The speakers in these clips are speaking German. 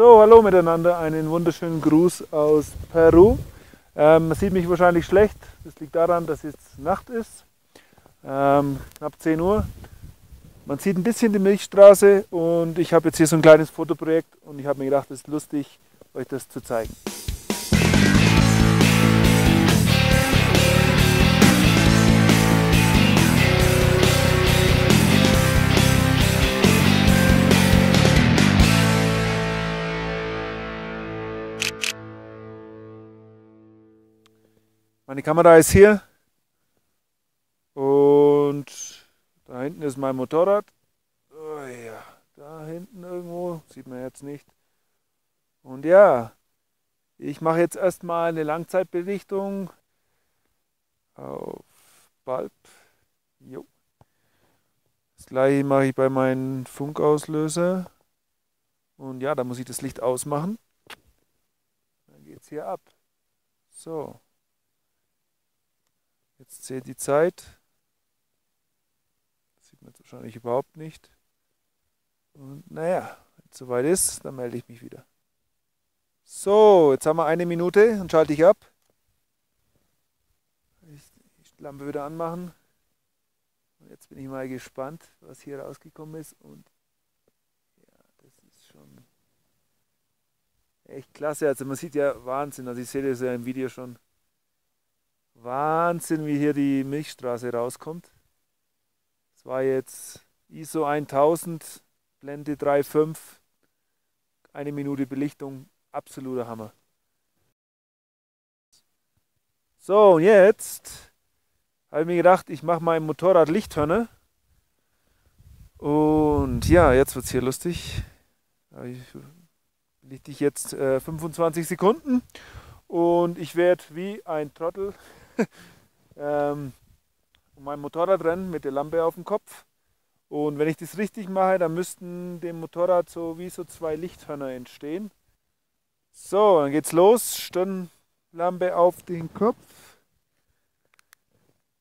So, hallo miteinander, einen wunderschönen Gruß aus Peru. Ähm, man sieht mich wahrscheinlich schlecht, das liegt daran, dass jetzt Nacht ist, ähm, knapp 10 Uhr. Man sieht ein bisschen die Milchstraße und ich habe jetzt hier so ein kleines Fotoprojekt und ich habe mir gedacht, es ist lustig, euch das zu zeigen. Meine Kamera ist hier und da hinten ist mein Motorrad. Oh ja, da hinten irgendwo, sieht man jetzt nicht. Und ja, ich mache jetzt erstmal eine Langzeitbelichtung auf Bulb. Jo. Das gleiche mache ich bei meinem Funkauslöser. Und ja, da muss ich das Licht ausmachen. Dann geht es hier ab. So. Jetzt zählt die Zeit. Das sieht man jetzt wahrscheinlich überhaupt nicht. Und naja, wenn es soweit ist, dann melde ich mich wieder. So, jetzt haben wir eine Minute und schalte ich ab. Ich die Lampe wieder anmachen. Und jetzt bin ich mal gespannt, was hier rausgekommen ist. Und ja, das ist schon echt klasse. Also man sieht ja Wahnsinn. Also ich sehe das ja im Video schon. Wahnsinn, wie hier die Milchstraße rauskommt. Das war jetzt ISO 1000, Blende 3.5, eine Minute Belichtung, absoluter Hammer. So, und jetzt habe ich mir gedacht, ich mache mein Motorrad Lichthörner. Und ja, jetzt wird es hier lustig. Ich lichte ich jetzt äh, 25 Sekunden und ich werde wie ein Trottel ähm, um mein Motorrad rennen mit der Lampe auf dem Kopf. Und wenn ich das richtig mache, dann müssten dem Motorrad so wie so zwei Lichthörner entstehen. So, dann geht's los. Stirnlampe auf den Kopf.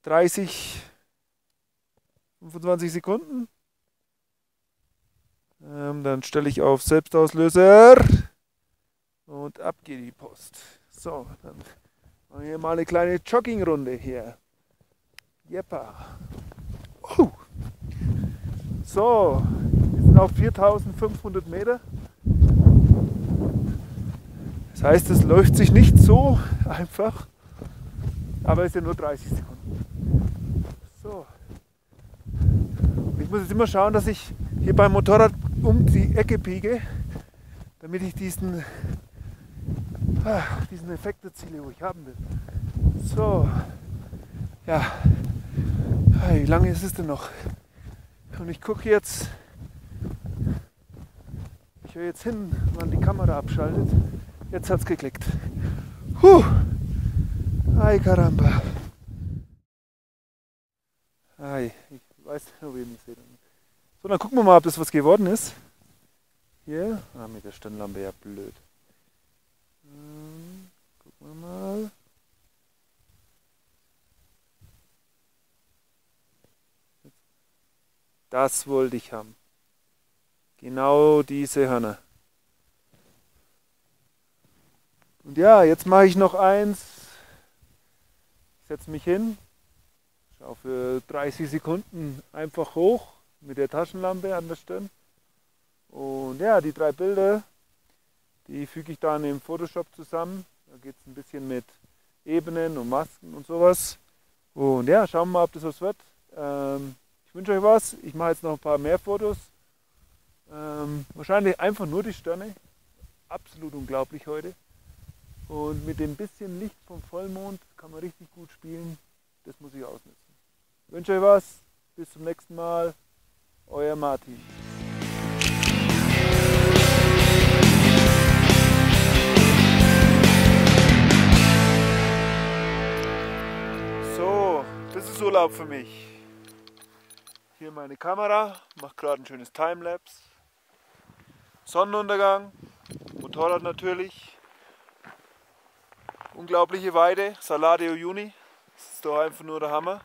30, 25 Sekunden. Ähm, dann stelle ich auf Selbstauslöser und ab geht die Post. So, dann Machen wir mal eine kleine Joggingrunde hier. Jeppa. Uh. So, wir sind auf 4500 Meter. Das heißt, es läuft sich nicht so einfach, aber es ja nur 30 Sekunden. So. Ich muss jetzt immer schauen, dass ich hier beim Motorrad um die Ecke biege, damit ich diesen diesen Effekt erziele, wo ich haben will. So, ja, wie lange ist es denn noch? Und ich gucke jetzt, ich höre jetzt hin, wann die Kamera abschaltet. Jetzt hat es geklickt. Huh, ay caramba. Ay, ich weiß nicht, ob ihr mich seht. So, dann gucken wir mal, ob das was geworden ist. Hier, ah, mit der Stirnlampe ja blöd. Wir mal. Das wollte ich haben. Genau diese Hörner. Und ja, jetzt mache ich noch eins. Ich setze mich hin, schaue für 30 Sekunden einfach hoch mit der Taschenlampe an der Stirn. Und ja, die drei Bilder die füge ich dann im Photoshop zusammen. Da geht es ein bisschen mit Ebenen und Masken und sowas. Und ja, schauen wir mal, ob das was wird. Ähm, ich wünsche euch was. Ich mache jetzt noch ein paar mehr Fotos. Ähm, wahrscheinlich einfach nur die Sterne. Absolut unglaublich heute. Und mit dem bisschen Licht vom Vollmond kann man richtig gut spielen. Das muss ich ausnutzen. Ich wünsche euch was. Bis zum nächsten Mal. Euer Martin. Ist Urlaub für mich. Hier meine Kamera, macht gerade ein schönes Timelapse. Sonnenuntergang, Motorrad natürlich. Unglaubliche Weide, Saladio Juni. Das ist doch einfach nur der Hammer.